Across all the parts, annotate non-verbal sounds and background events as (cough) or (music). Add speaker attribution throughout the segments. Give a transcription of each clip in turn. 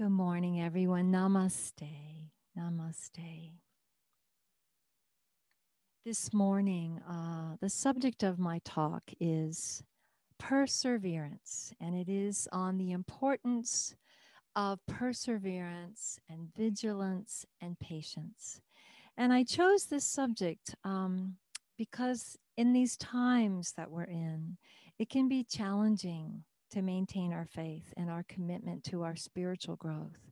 Speaker 1: Good morning, everyone. Namaste. Namaste. This morning, uh, the subject of my talk is perseverance, and it is on the importance of perseverance and vigilance and patience. And I chose this subject um, because in these times that we're in, it can be challenging to maintain our faith and our commitment to our spiritual growth.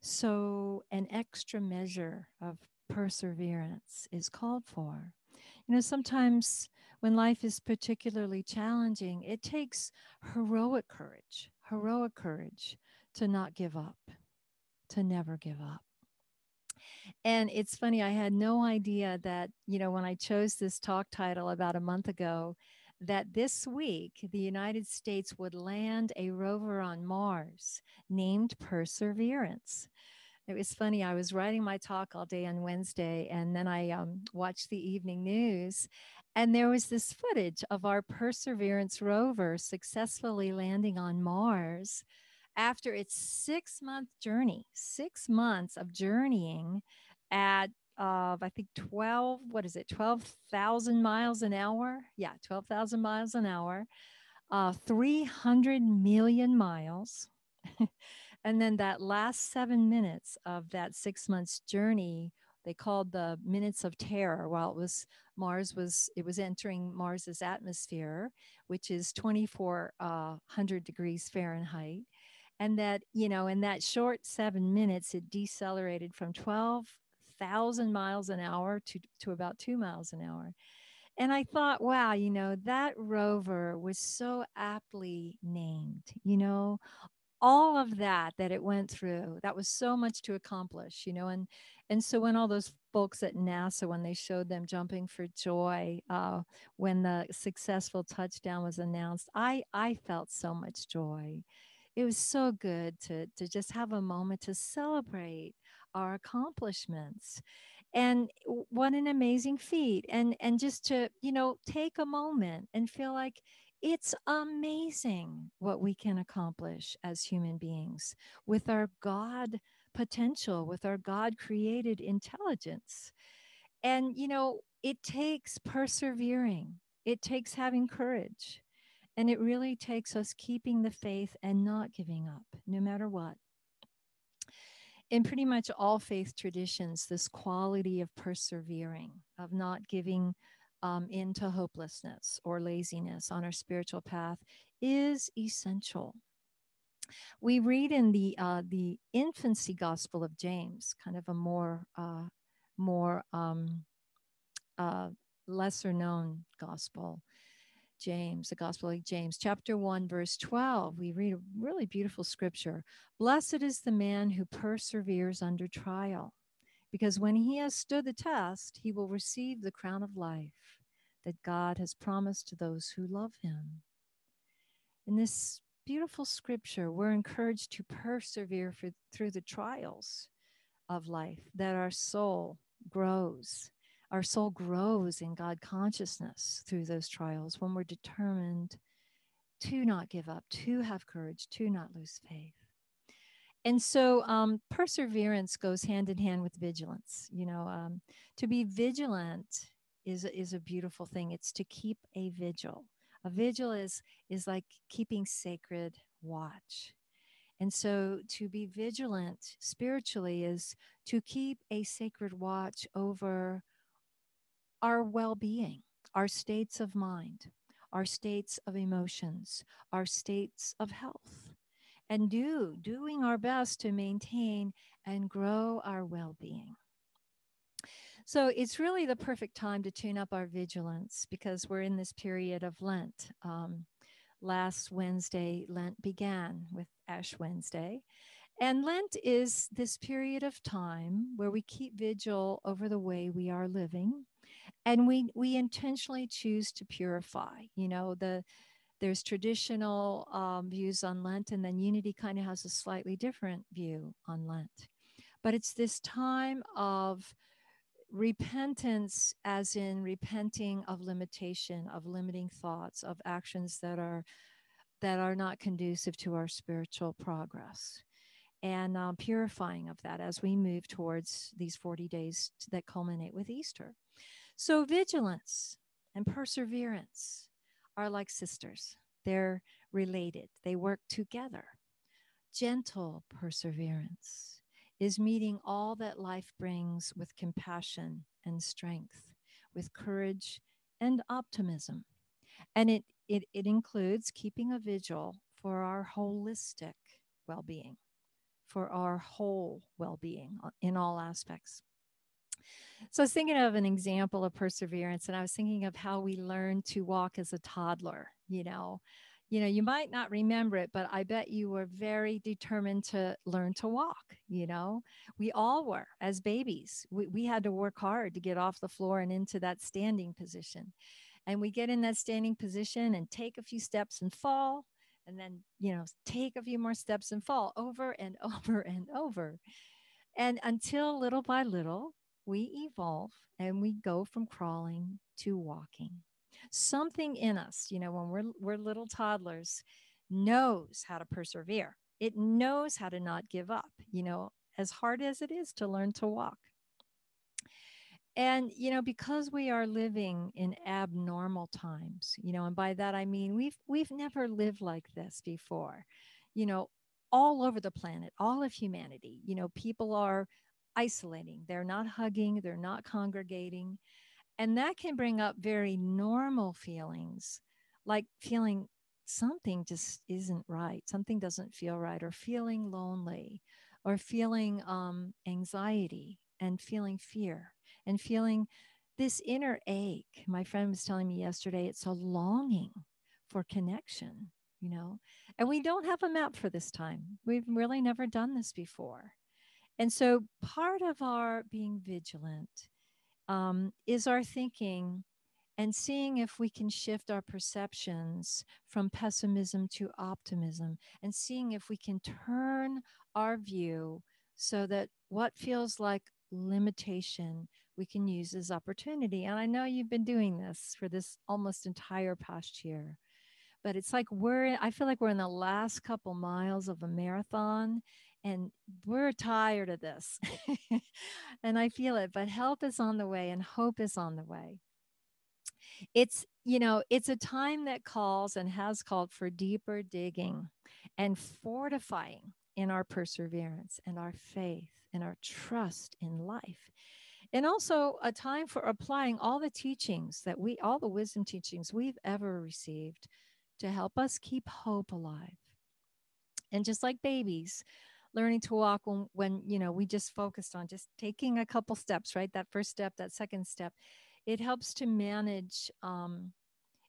Speaker 1: So, an extra measure of perseverance is called for. You know, sometimes when life is particularly challenging, it takes heroic courage, heroic courage to not give up, to never give up. And it's funny, I had no idea that, you know, when I chose this talk title about a month ago, that this week the United States would land a rover on Mars named Perseverance. It was funny. I was writing my talk all day on Wednesday, and then I um, watched the evening news, and there was this footage of our Perseverance rover successfully landing on Mars after its six month journey, six months of journeying at of I think 12, what is it, 12,000 miles an hour? Yeah, 12,000 miles an hour, uh, 300 million miles. (laughs) and then that last seven minutes of that six months journey, they called the minutes of terror while it was Mars was, it was entering Mars's atmosphere, which is 2,400 uh, degrees Fahrenheit and that you know in that short seven minutes it decelerated from 12 thousand miles an hour to, to about two miles an hour. And I thought, wow, you know, that rover was so aptly named, you know, all of that that it went through that was so much to accomplish you know and and so when all those folks at nasa when they showed them jumping for joy uh, when the successful touchdown was announced i i felt so much joy it was so good to to just have a moment to celebrate our accomplishments and what an amazing feat. And and just to you know take a moment and feel like it's amazing what we can accomplish as human beings with our god potential with our god created intelligence. And you know it takes persevering. It takes having courage. And it really takes us keeping the faith and not giving up no matter what in pretty much all faith traditions, this quality of persevering, of not giving um, into hopelessness or laziness on our spiritual path is essential. We read in the uh, the infancy gospel of James, kind of a more uh, more um, uh, lesser known gospel, James, the Gospel of James, chapter 1, verse 12, we read a really beautiful scripture. Blessed is the man who perseveres under trial, because when he has stood the test, he will receive the crown of life that God has promised to those who love him. In this beautiful scripture, we're encouraged to persevere for, through the trials of life, that our soul grows our soul grows in God consciousness through those trials when we're determined to not give up, to have courage, to not lose faith. And so um, perseverance goes hand in hand with vigilance. You know, um, to be vigilant is, is a beautiful thing. It's to keep a vigil. A vigil is, is like keeping sacred watch. And so to be vigilant spiritually is to keep a sacred watch over our well being, our states of mind, our states of emotions, our states of health, and do doing our best to maintain and grow our well being. So it's really the perfect time to tune up our vigilance because we're in this period of Lent. Um, last Wednesday, Lent began with Ash Wednesday. And Lent is this period of time where we keep vigil over the way we are living and we we intentionally choose to purify you know the there's traditional um, views on lent and then unity kind of has a slightly different view on lent but it's this time of repentance as in repenting of limitation of limiting thoughts of actions that are that are not conducive to our spiritual progress and uh, purifying of that as we move towards these 40 days that culminate with Easter. So, vigilance and perseverance are like sisters, they're related, they work together. Gentle perseverance is meeting all that life brings with compassion and strength, with courage and optimism. And it, it, it includes keeping a vigil for our holistic well being, for our whole well being uh, in all aspects. So I was thinking of an example of perseverance, and I was thinking of how we learn to walk as a toddler. You know, you know, you might not remember it, but I bet you were very determined to learn to walk. You know, we all were as babies. We, we had to work hard to get off the floor and into that standing position. And we get in that standing position and take a few steps and fall, and then, you know, take a few more steps and fall over and (laughs) over and over. And until little by little, we evolve and we go from crawling to walking something in us, you know, when we're, we're little toddlers, knows how to persevere. It knows how to not give up, you know, as hard as it is to learn to walk. And, you know, because we are living in abnormal times, you know, and by that I mean we've we've never lived like this before. You know, all over the planet, all of humanity, you know, people are isolating. They're not hugging, they're not congregating. And that can bring up very normal feelings, like feeling something just isn't right, something doesn't feel right, or feeling lonely, or feeling um, anxiety and feeling fear and feeling this inner ache. My friend was telling me yesterday it's a longing for connection, you know, and we don't have a map for this time. We've really never done this before. And so part of our being vigilant um, is our thinking and seeing if we can shift our perceptions from pessimism to optimism and seeing if we can turn our view so that what feels like limitation we can use as opportunity. And I know you've been doing this for this almost entire past year, but it's like we're, I feel like we're in the last couple miles of a marathon and we're tired of this. (laughs) and I feel it, but help is on the way and hope is on the way. It's, you know, it's a time that calls and has called for deeper digging and fortifying in our perseverance and our faith and our trust in life. And also a time for applying all the teachings that we, all the wisdom teachings we've ever received to help us keep hope alive. And just like babies, learning to walk when, when you know we just focused on just taking a couple steps right? That first step that second step. It helps to manage um,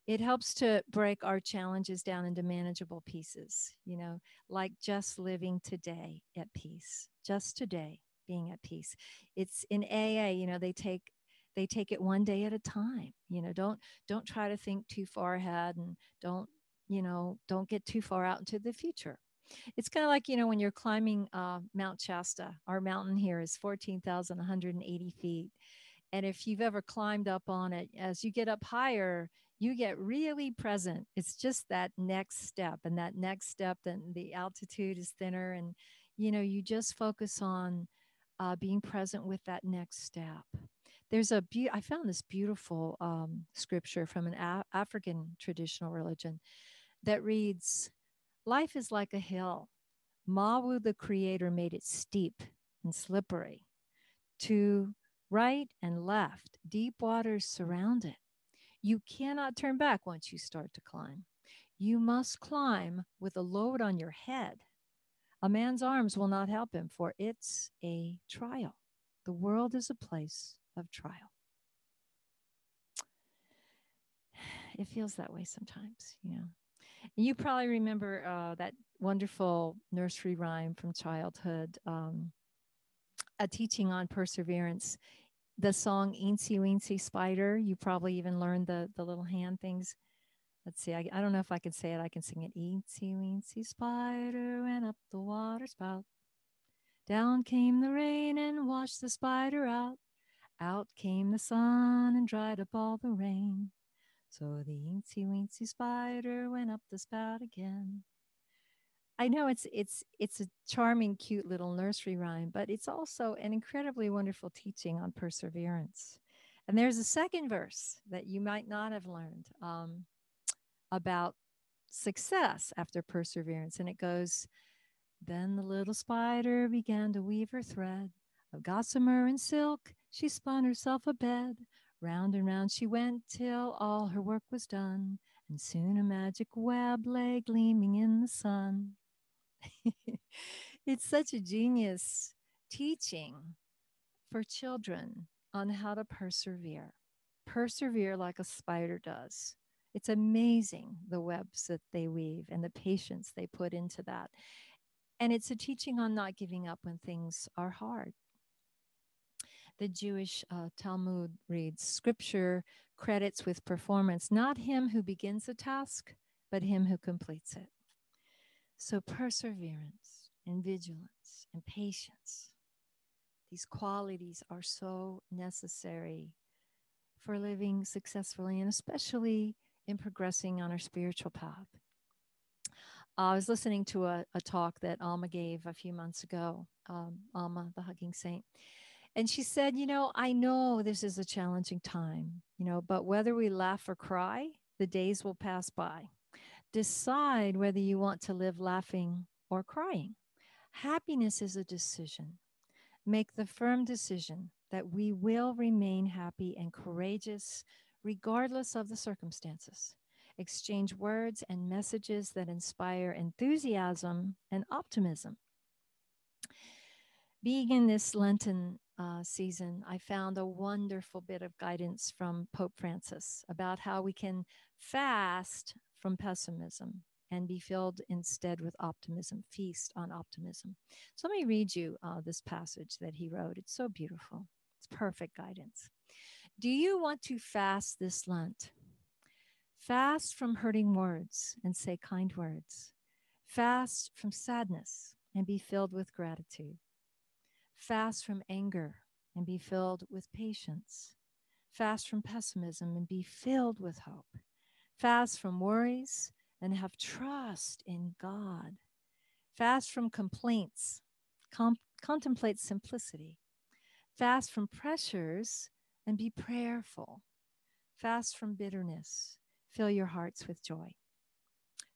Speaker 1: it helps to break our challenges down into manageable pieces you know like just living today at peace just today being at peace. It's in aa you know they take they take it one day at a time you know don't don't try to think too far ahead and don't you know don't get too far out into the future it's kind of like, you know, when you're climbing uh, Mount Shasta, our mountain here is 14,180 feet. And if you've ever climbed up on it, as you get up higher, you get really present. It's just that next step. And that next step, then the altitude is thinner. And, you know, you just focus on uh, being present with that next step. There's a be- I found this beautiful um, scripture from an a- African traditional religion that reads, Life is like a hill. Mawu, the creator, made it steep and slippery. To right and left, deep waters surround it. You cannot turn back once you start to climb. You must climb with a load on your head. A man's arms will not help him, for it's a trial. The world is a place of trial. (sighs) It feels that way sometimes, you know. You probably remember uh, that wonderful nursery rhyme from childhood, um, a teaching on perseverance. The song "Eensy Weensy Spider." You probably even learned the the little hand things. Let's see. I, I don't know if I can say it. I can sing it. Eensy weensy spider went up the water spout. Down came the rain and washed the spider out. Out came the sun and dried up all the rain. So the eensy weensy spider went up the spout again. I know it's it's it's a charming, cute little nursery rhyme, but it's also an incredibly wonderful teaching on perseverance. And there's a second verse that you might not have learned um, about success after perseverance, and it goes, "Then the little spider began to weave her thread of gossamer and silk. She spun herself a bed. Round and round she went till all her work was done." And soon a magic web lay gleaming in the sun. (laughs) it's such a genius teaching for children on how to persevere. Persevere like a spider does. It's amazing the webs that they weave and the patience they put into that. And it's a teaching on not giving up when things are hard. The Jewish uh, Talmud reads Scripture credits with performance not him who begins a task, but him who completes it. So, perseverance and vigilance and patience, these qualities are so necessary for living successfully and especially in progressing on our spiritual path. I was listening to a, a talk that Amma gave a few months ago, um, Amma, the hugging saint. And she said, You know, I know this is a challenging time, you know, but whether we laugh or cry, the days will pass by. Decide whether you want to live laughing or crying. Happiness is a decision. Make the firm decision that we will remain happy and courageous regardless of the circumstances. Exchange words and messages that inspire enthusiasm and optimism. Being in this Lenten uh, season, I found a wonderful bit of guidance from Pope Francis about how we can fast from pessimism and be filled instead with optimism, feast on optimism. So let me read you uh, this passage that he wrote. It's so beautiful, it's perfect guidance. Do you want to fast this Lent? Fast from hurting words and say kind words. Fast from sadness and be filled with gratitude. Fast from anger and be filled with patience. Fast from pessimism and be filled with hope Fast from worries and have trust in God. Fast from complaints, com- contemplate simplicity. Fast from pressures and be prayerful. Fast from bitterness, fill your hearts with joy.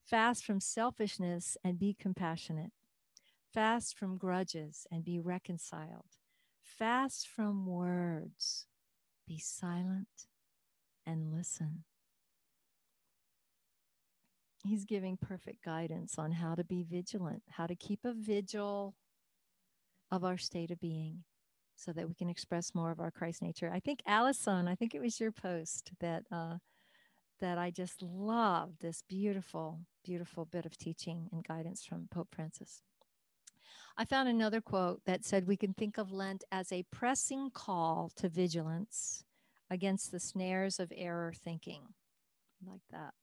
Speaker 1: Fast from selfishness and be compassionate. Fast from grudges and be reconciled. Fast from words, be silent and listen he's giving perfect guidance on how to be vigilant, how to keep a vigil of our state of being so that we can express more of our Christ nature. I think Allison, I think it was your post that uh, that I just love this beautiful, beautiful bit of teaching and guidance from Pope Francis. I found another quote that said we can think of Lent as a pressing call to vigilance against the snares of error thinking. like that.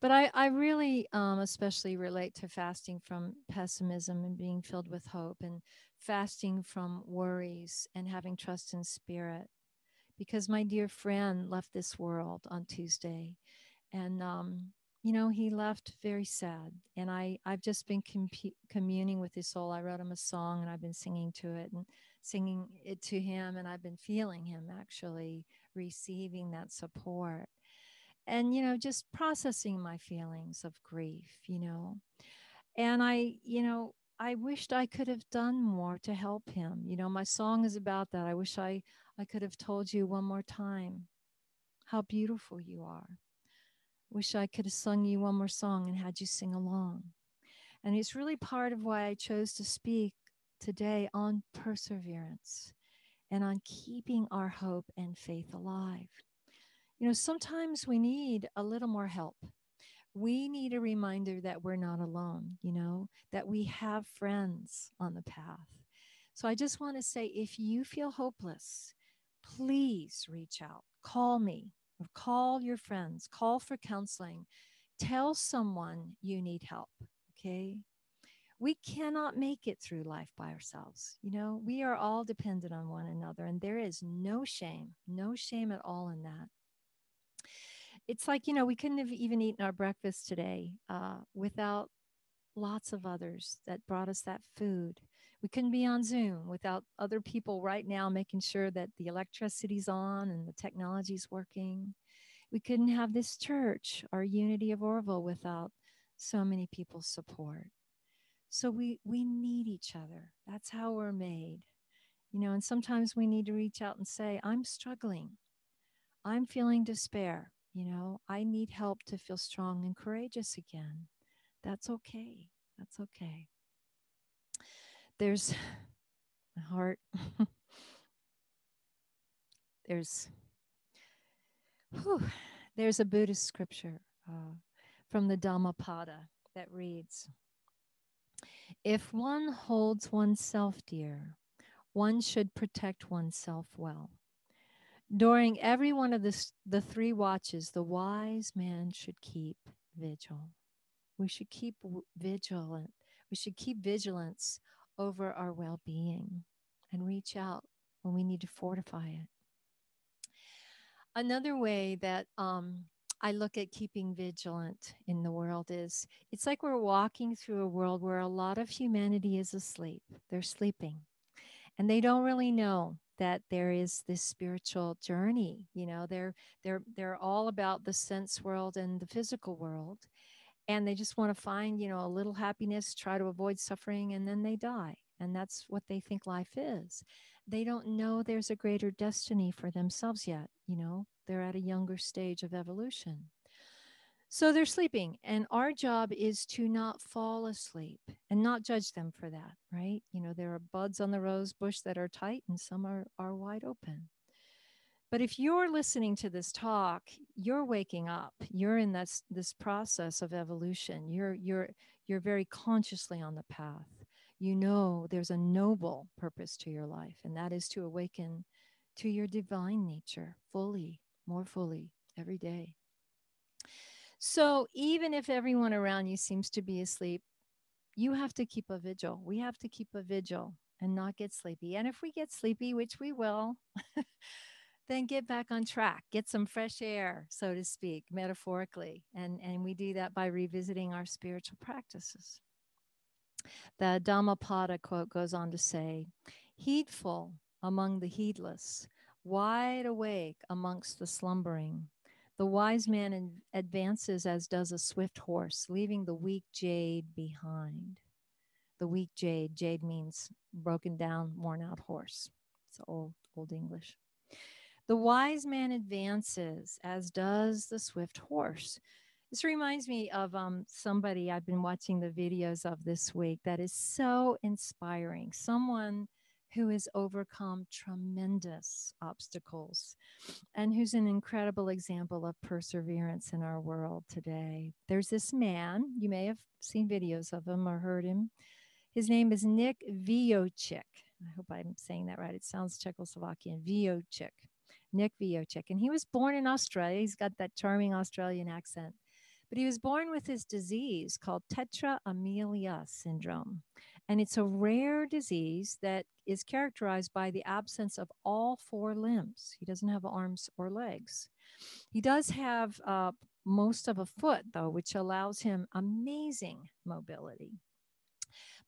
Speaker 1: But I, I really um, especially relate to fasting from pessimism and being filled with hope and fasting from worries and having trust in spirit. Because my dear friend left this world on Tuesday. And, um, you know, he left very sad. And I, I've just been communing with his soul. I wrote him a song and I've been singing to it and singing it to him. And I've been feeling him actually receiving that support and you know just processing my feelings of grief you know and i you know i wished i could have done more to help him you know my song is about that i wish i i could have told you one more time how beautiful you are wish i could have sung you one more song and had you sing along and it's really part of why i chose to speak today on perseverance and on keeping our hope and faith alive you know, sometimes we need a little more help. We need a reminder that we're not alone, you know, that we have friends on the path. So I just want to say if you feel hopeless, please reach out. Call me call your friends, call for counseling. Tell someone you need help, okay? we cannot make it through life by ourselves. You know, we are all dependent on one another, and there is no shame, no shame at all in that it's like you know we couldn't have even eaten our breakfast today uh, without lots of others that brought us that food. We couldn't be on Zoom without other people right now making sure that the electricity's on and the technology's working. We couldn't have this church, our unity of Orville, without so many people's support. So we we need each other. That's how we're made. You know, and sometimes we need to reach out and say, I'm struggling. I'm feeling despair. You know, I need help to feel strong and courageous again. That's okay. That's okay. There's (sighs) my heart. (laughs) there's whew, there's a Buddhist scripture uh, from the Dhammapada that reads If one holds oneself dear, one should protect oneself well. During every one of the, the three watches, the wise man should keep vigil. We should keep vigilant. We should keep vigilance over our well being and reach out when we need to fortify it. Another way that um, I look at keeping vigilant in the world is it's like we're walking through a world where a lot of humanity is asleep. They're sleeping and they don't really know that there is this spiritual journey you know they're they're they're all about the sense world and the physical world and they just want to find you know a little happiness try to avoid suffering and then they die and that's what they think life is they don't know there's a greater destiny for themselves yet you know they're at a younger stage of evolution so they're sleeping, and our job is to not fall asleep and not judge them for that, right? You know, there are buds on the rose bush that are tight and some are, are wide open. But if you're listening to this talk, you're waking up. You're in this this process of evolution. You're you're you're very consciously on the path. You know there's a noble purpose to your life, and that is to awaken to your divine nature fully, more fully every day. So even if everyone around you seems to be asleep, you have to keep a vigil. We have to keep a vigil and not get sleepy. And if we get sleepy, which we will, (laughs) then get back on track, get some fresh air, so to speak, metaphorically. And, and we do that by revisiting our spiritual practices. The Dhammapada quote goes on to say, Heedful among the heedless, wide awake amongst the slumbering, the wise man advances as does a swift horse, leaving the weak jade behind. The weak jade, jade means broken down, worn out horse. It's old, old English. The wise man advances as does the swift horse. This reminds me of um, somebody I've been watching the videos of this week that is so inspiring. Someone who has overcome tremendous obstacles and who's an incredible example of perseverance in our world today. There's this man, you may have seen videos of him or heard him. His name is Nick Vujicic. I hope I'm saying that right. It sounds Czechoslovakian. Vujicic. Nick Vujicic. And he was born in Australia. He's got that charming Australian accent. But he was born with this disease called tetra amelia syndrome. And it's a rare disease that is characterized by the absence of all four limbs. He doesn't have arms or legs. He does have uh, most of a foot, though, which allows him amazing mobility.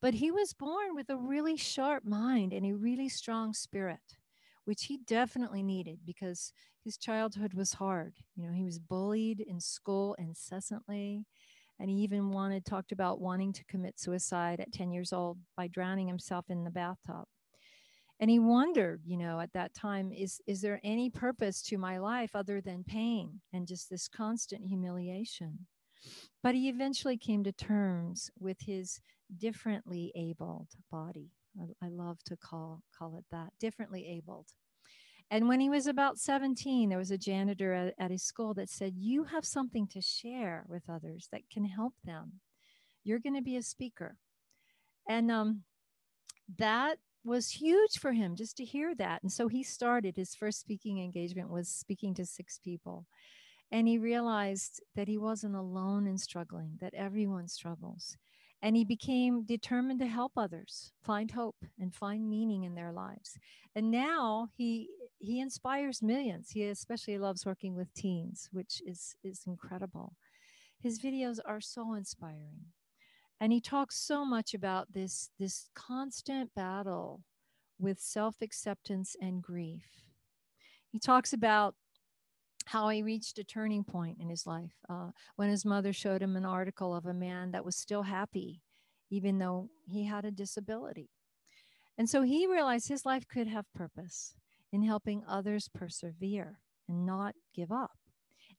Speaker 1: But he was born with a really sharp mind and a really strong spirit, which he definitely needed because his childhood was hard. You know, he was bullied in school incessantly. And he even wanted, talked about wanting to commit suicide at 10 years old by drowning himself in the bathtub. And he wondered, you know, at that time, is, is there any purpose to my life other than pain and just this constant humiliation? But he eventually came to terms with his differently abled body. I, love to call, call it that differently abled. And when he was about 17, there was a janitor at, at his school that said, You have something to share with others that can help them. You're going to be a speaker. And um, that was huge for him just to hear that. And so he started his first speaking engagement was speaking to six people. And he realized that he wasn't alone in struggling, that everyone struggles. And he became determined to help others find hope and find meaning in their lives. And now he he inspires millions. He especially loves working with teens, which is is incredible. His videos are so inspiring. And he talks so much about this, this constant battle with self acceptance and grief. He talks about how he reached a turning point in his life uh, when his mother showed him an article of a man that was still happy, even though he had a disability. And so he realized his life could have purpose in helping others persevere and not give up.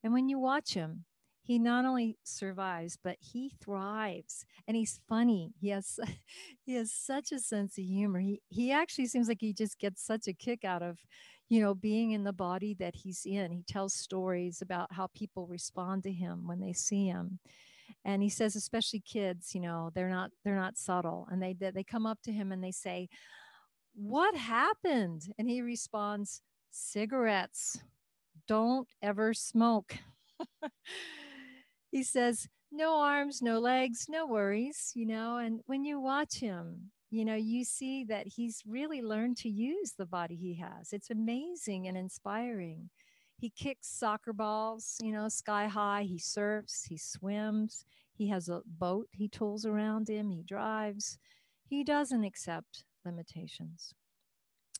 Speaker 1: And when you watch him, he not only survives but he thrives and he's funny he has (laughs) he has such a sense of humor he he actually seems like he just gets such a kick out of you know being in the body that he's in he tells stories about how people respond to him when they see him. And he says especially kids you know they're not they're not subtle and they they come up to him and they say what happened? And he responds cigarettes. Don't ever smoke. (laughs) He says, no arms, no legs, no worries, you know. And when you watch him, you know, you see that he's really learned to use the body he has. It's amazing and inspiring. He kicks soccer balls, you know, sky high. He surfs, he swims. He has a boat he tools around him. He drives. He doesn't accept limitations.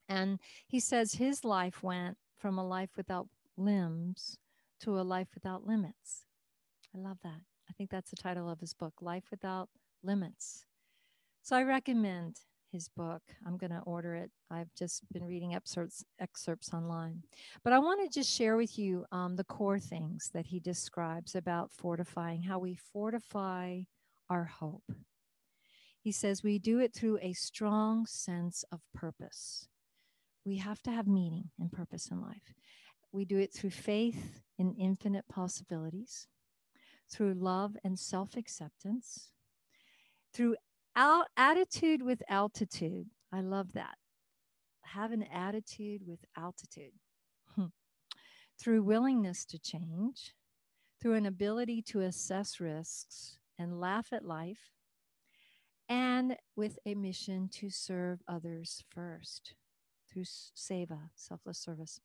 Speaker 1: And he says his life went from a life without limbs to a life without limits. I love that. I think that's the title of his book, Life Without Limits. So I recommend his book. I'm going to order it. I've just been reading excerpts excerpts online, but I want to just share with you um, the core things that he describes about fortifying, how we fortify our hope. He says we do it through a strong sense of purpose. We have to have meaning and purpose in life. We do it through faith in infinite possibilities through love and self acceptance, through al- attitude with altitude. I love that. Have an attitude with altitude. Hmm. through willingness to change, through an ability to assess risks and laugh at life, and with a mission to serve others first through seva, selfless service.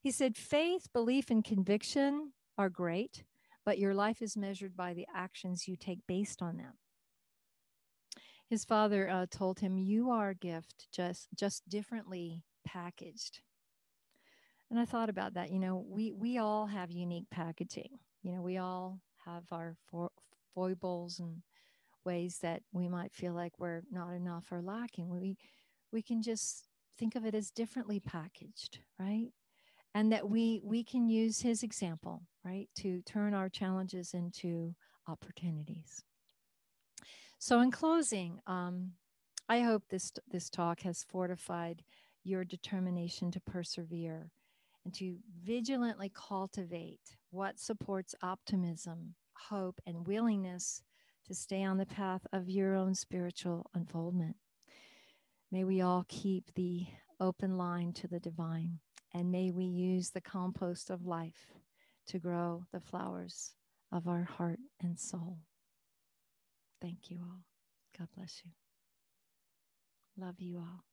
Speaker 1: He said, faith, belief, and conviction are great, but your life is measured by the actions you take based on them. His father uh, told him, "You are a gift, just just differently packaged." And I thought about that. You know, we we all have unique packaging. You know, we all have our fo- foibles and ways that we might feel like we're not enough or lacking. We we can just think of it as differently packaged, right? and that we we can use his example right to turn our challenges into opportunities so in closing um, i hope this this talk has fortified your determination to persevere and to vigilantly cultivate what supports optimism hope and willingness to stay on the path of your own spiritual unfoldment may we all keep the open line to the divine and may we use the compost of life to grow the flowers of our heart and soul. Thank you all. God bless you. Love you all.